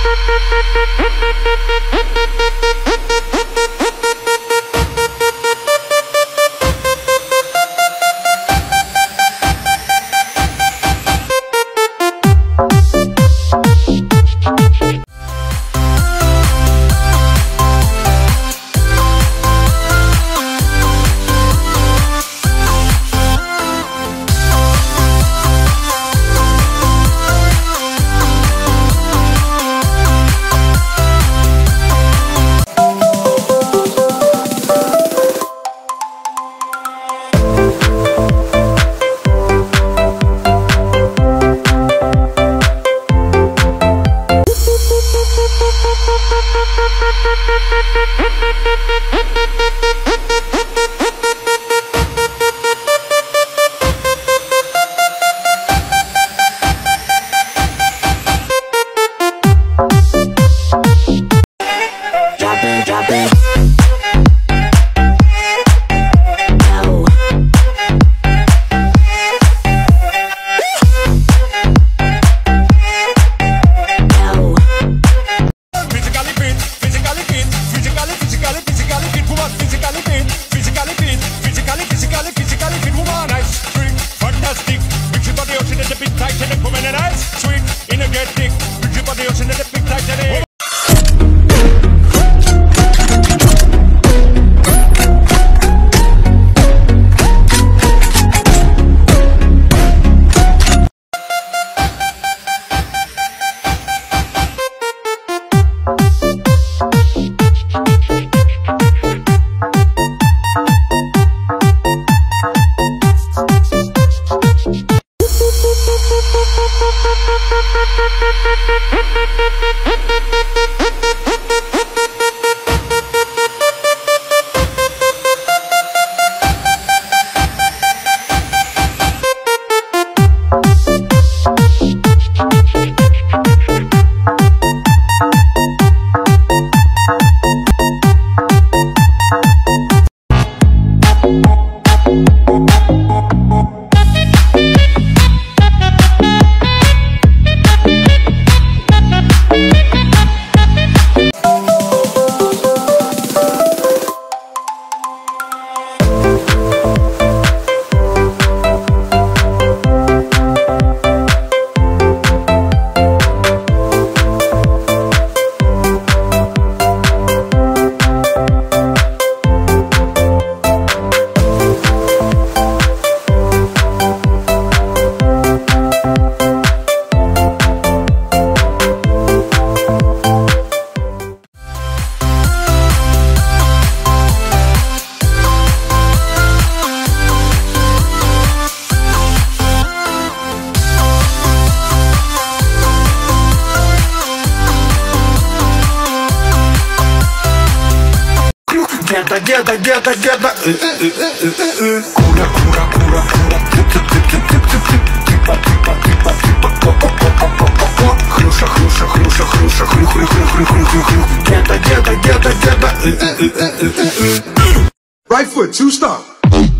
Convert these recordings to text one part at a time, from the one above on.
Thank you. Thank you. kura Tip tip tip tip tip tip tip Типа типа типа типа Хруша хруша хруша хруша хрю хрю хрю хрю хрю хрю хрю Гета гета гета гета Right foot, two stomp.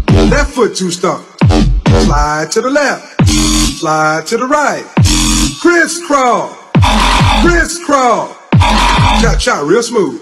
Left foot, two stomp. Slide to the left. Slide to the right. Crisscross. Crisscross. Cha cha, real smooth.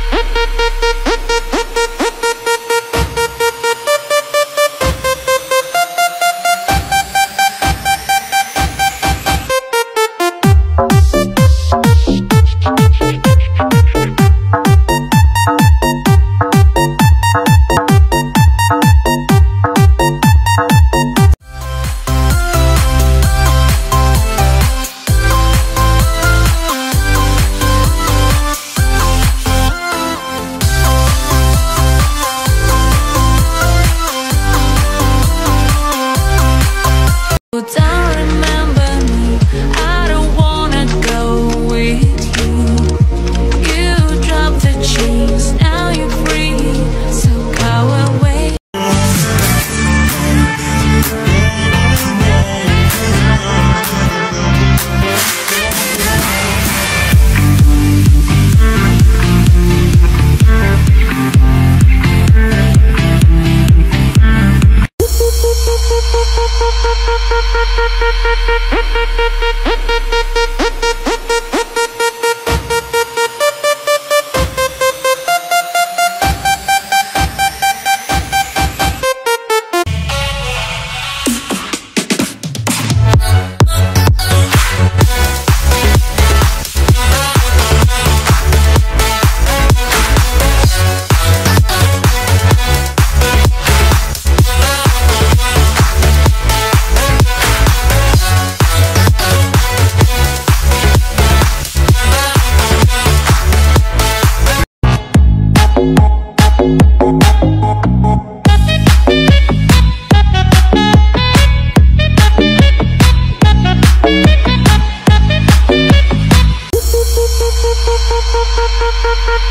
Thank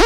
you.